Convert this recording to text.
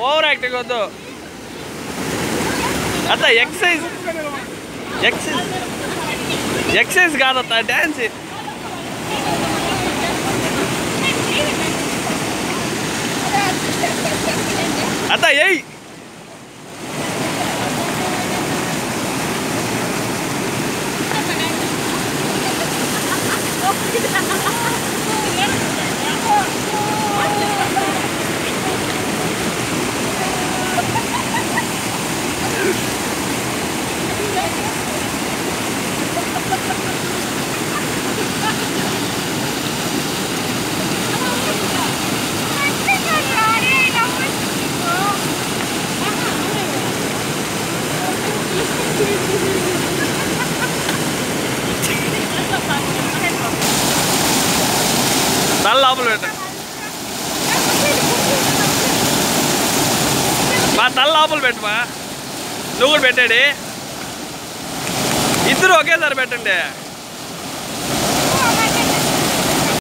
Over acting ಒಂದು. ಅಂತ exercise exercise exercise ಕಾದತ್ತ ಡ್ಯಾನ್ಸ್ ಅಂತ ಏಯ್. తల లోపల పెట్ట మా తల లోపల పెట్టుమా నువ్వు కూడా పెట్టాడు ఇద్దరు ఒకేసారి పెట్టండి.